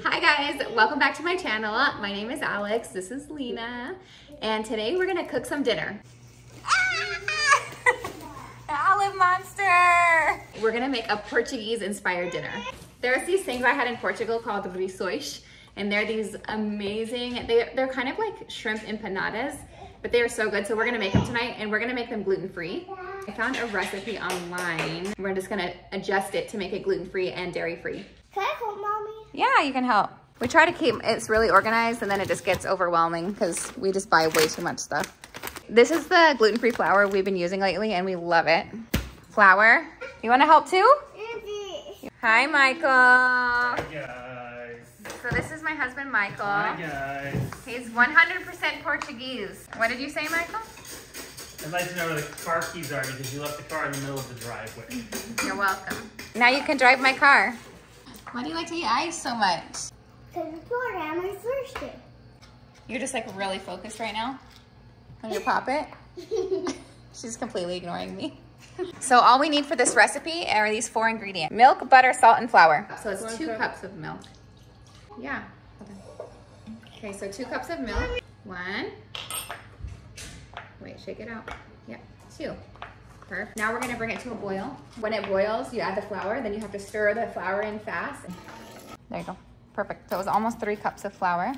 Hi guys, welcome back to my channel. My name is Alex, this is Lina, and today we're gonna cook some dinner. Olive monster! We're gonna make a Portuguese inspired dinner. There's these things I had in Portugal called rissóis, and they're these amazing, they, they're kind of like shrimp empanadas, but they are so good. So we're gonna make them tonight and we're gonna make them gluten-free. I found a recipe online. We're just gonna adjust it to make it gluten-free and dairy-free. Can I hold mommy? Yeah, you can help. We try to keep it's really organized and then it just gets overwhelming because we just buy way too much stuff. This is the gluten-free flour we've been using lately and we love it. Flour, you wanna help too? Hi, Michael. Hi guys. So this is my husband, Michael. Hi guys. He's 100% Portuguese. What did you say, Michael? I'd like to know where the car keys are because you left the car in the middle of the driveway. You're welcome. Now you can drive my car. Why do you like to eat ice so much? Because it's water. I'm thirsty. You're just like really focused right now on your it? She's completely ignoring me. So all we need for this recipe are these four ingredients. Milk, butter, salt, and flour. So it's two cups of milk. Yeah. Okay, so two cups of milk. One. Wait, shake it out. Yep, two. Perfect. Now we're gonna bring it to a boil. When it boils, you add the flour, then you have to stir the flour in fast. There you go. Perfect. So it was almost three cups of flour.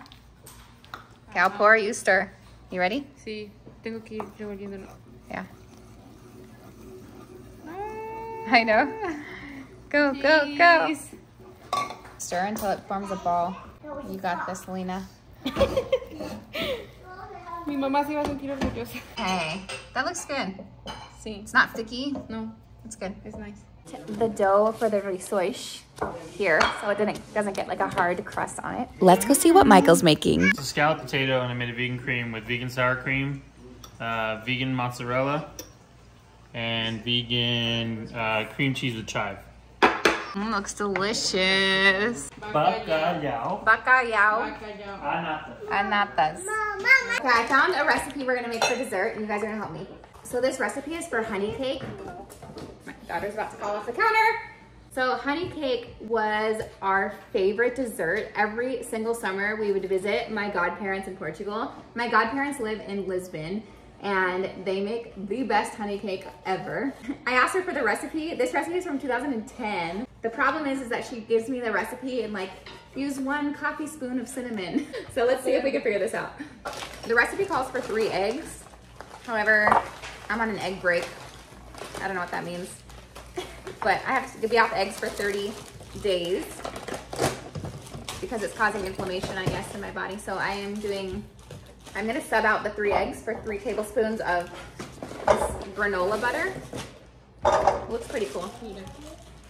Okay, I'll pour, you stir. You ready? Sí, tengo que ir revolviéndolo. Yeah. I know. Go, go, go. Stir until it forms a ball. You got this, Lina. Mi mamá se iba a sentir orgullosa. Okay, that looks good. Sí. It's not sticky. No, It's good. it's nice. The dough for the rissóis here, so it didn't doesn't get like a hard crust on it. Let's go see what Michael's making. It's a scalloped potato and I made a vegan cream with vegan sour cream, uh, vegan mozzarella, and vegan uh, cream cheese with chive. Mm, looks delicious. Bacalhau. Bacalhau Anata. anatas. Mama. Okay, I found a recipe we're gonna make for dessert, and you guys are gonna help me. So this recipe is for honey cake. My daughter's about to fall off the counter. So honey cake was our favorite dessert. Every single summer we would visit my godparents in Portugal. My godparents live in Lisbon and they make the best honey cake ever. I asked her for the recipe. This recipe is from 2010. The problem is, is that she gives me the recipe and like, use one coffee spoon of cinnamon. So let's see if we can figure this out. The recipe calls for three eggs. However, I'm on an egg break. I don't know what that means. But I have to be off eggs for 30 days because it's causing inflammation, I guess, in my body. So I am doing, I'm gonna sub out the three eggs for three tablespoons of this granola butter. looks pretty cool.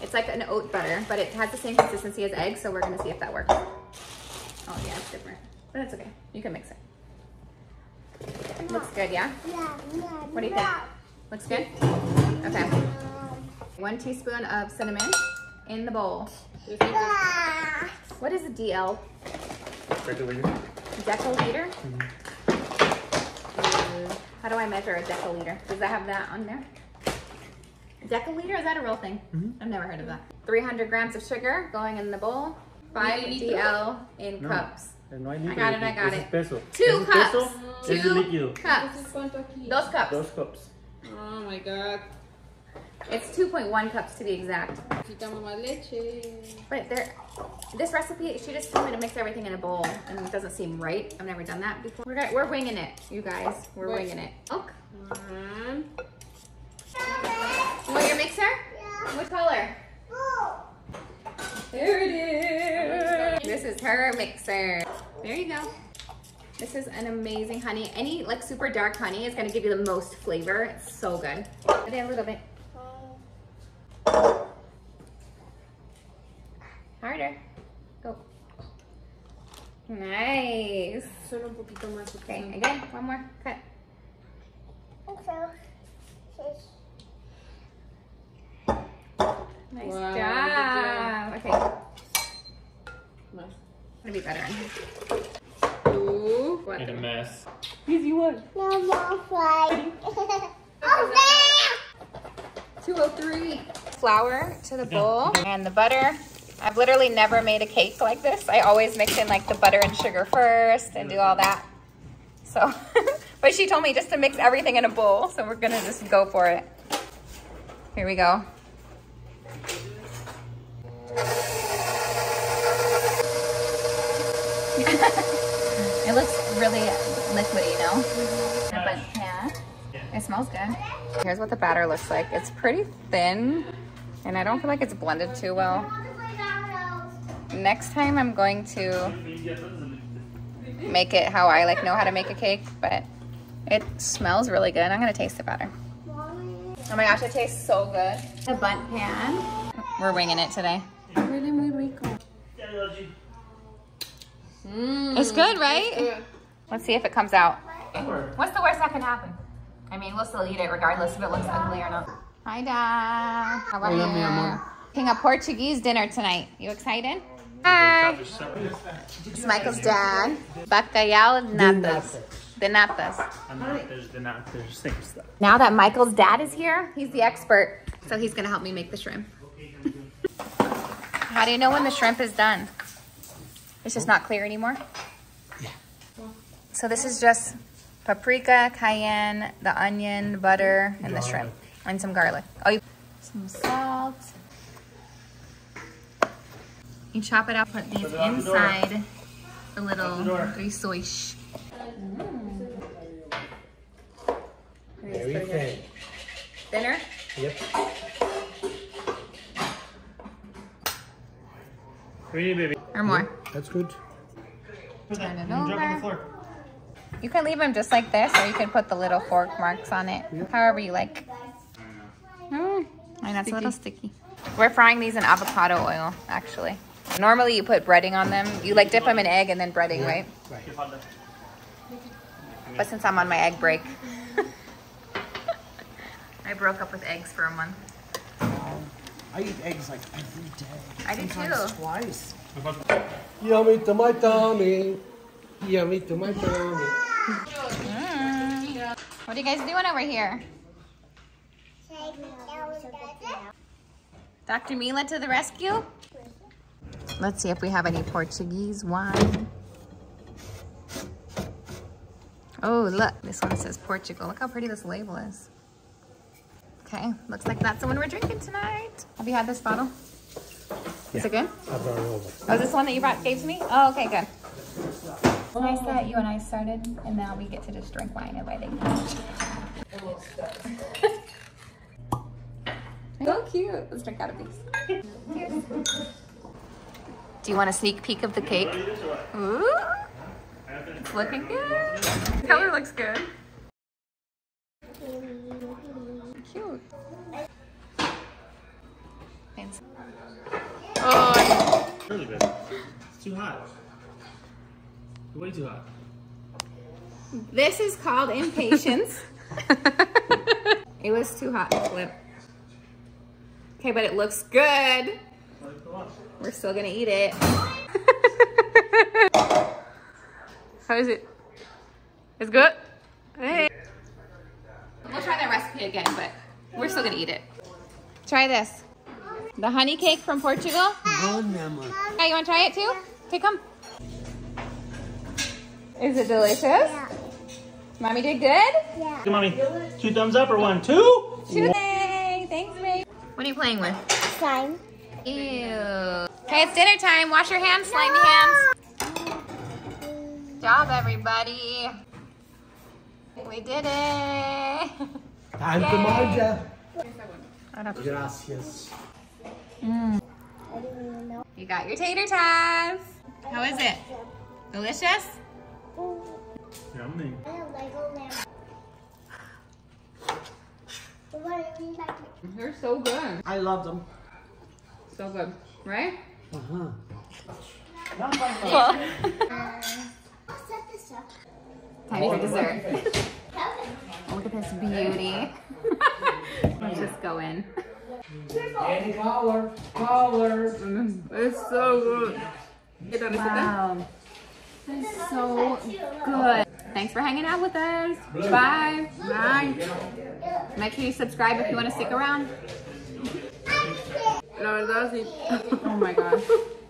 It's like an oat butter, but it has the same consistency as eggs, so we're gonna see if that works. Oh yeah, it's different, but it's okay. You can mix it. Looks good, yeah? Yeah, yeah, What do you think? Looks good? Okay. One teaspoon of cinnamon in the bowl. What is a DL? Deciliter? Uh, How do I measure a deciliter? Does that have that on there? Deciliter, is that a real thing? I've never heard of that. 300 grams of sugar going in the bowl. 5 DL in No. cups. No hay I got it, I got Ese it. es peso. Two Ese es cups. peso, ese es Two líquido. cups. ¿Cuánto aquí? Dos cups. Dos cups. Oh my god. It's 2.1 cups to be exact. Necesitamos más leche. But there, this recipe, she just told me to mix everything in a bowl, and it doesn't seem right. I've never done that before. We're, gonna, we're winging it, you guys. We're Right. winging it. Oh, Milk. One. You want your mixer? Yeah. What color? Oh. There it is. This is her mixer. There you go. This is an amazing honey. Any like super dark honey is gonna give you the most flavor. It's so good. Add in a little bit. Harder. Go. Nice. Solo un poquito más. Okay, again, one more. Cut. Nice Wow, job. Okay, gonna Más. be better. Two. Made a mess. Easy one. No more flying. oh, 203. Flour to the bowl and the butter I've literally never made a cake like this. I always mix in like the butter and sugar first and do all that. So, but she told me just to mix everything in a bowl. So we're gonna just go for it. Here we go. it looks really liquidy, you know? But yeah, it smells good. Here's what the batter looks like. It's pretty thin and I don't feel like it's blended too well. Next time I'm going to make it how I like know how to make a cake, but it smells really good. I'm gonna taste the batter. Oh my gosh, it tastes so good. The Bundt pan. We're winging it today. Really muy rico. Mm. It's good, right? Yeah. Let's see if it comes out. What's the worst that can happen? I mean, we'll still eat it regardless if it looks ugly or not. Hi, Dad. How are Hola, mi you? amor. Making a Portuguese dinner tonight. You excited? Hi. It's Michael's dad. Bacalhau natas. De natas. There's the not, same stuff. Now that Michael's dad is here, he's the expert. So he's gonna help me make the shrimp. How do you know when the shrimp is done? It's just not clear anymore? Yeah. So this is just paprika, cayenne, the onion, butter, and the shrimp. And some garlic. Oh, you some salt. You chop it up, put these inside the little rissóis. Very thin. Thinner? Yep. Ready, baby. Or more? That's good. Turn it Drop on the over. Floor. You can leave them just like this, or you can put the little fork marks on it, however you like. Mm, I know it's a little sticky. We're frying these in avocado oil, actually. Normally you put breading on them. You like dip them in egg and then breading, right? Right. But since I'm on my egg break, I broke up with eggs for a month. I eat eggs like every day. I do Sometimes too. Twice. Yummy to my tummy. Yummy to my tummy. Mm. What are you guys doing over here? Dr. Mila to the rescue? Let's see if we have any Portuguese wine. Oh, look, this one says Portugal. Look how pretty this label is. Okay, looks like that's the one we're drinking tonight. Have you had this bottle? Is it good? I brought it over. Oh, is this one that you brought gave to me? Oh, okay, good. It's nice that you and I started, and now we get to just drink wine at lighting. so cute. Let's drink out of these. Do you want a sneak peek of the cake? Ooh, it's looking good. The color looks good. Cute. Thanks. Oh, Really, baby. It's too hot. Way too hot. This is called impatience. it was too hot to flip. Okay, but it looks good. We're still gonna eat it. How is it? It's good? Hey. We'll try that recipe again, but we're still gonna eat it. Try this. The honey cake from Portugal. Good, Mama. Hey, you wanna try it too? Okay, come. Is it delicious? Yeah. Mommy did good? Yeah. Come mommy. Two thumbs up or one? Two? Yay! Thanks, babe. What are you playing with? Slime. Ew. Okay, it's dinner time. Wash your hands, slimy hands. Good job, everybody. We did it. Time to manja. I don't- Gracias. Mm. You got your tater tots. How is it? Delicious? Yummy. I have Lego now. What do you like? They're so good. I love them. So good. Right? Uh-huh. I'll set this up. Time for dessert. Okay. Look at this beauty. Let's just go in. Any color, color. It's so good. ¿Qué tal? Wow. This is so good. Thanks for hanging out with us. Bye. Bye. Make sure you subscribe if you want to stick around. La verdad, sí. Oh my gosh.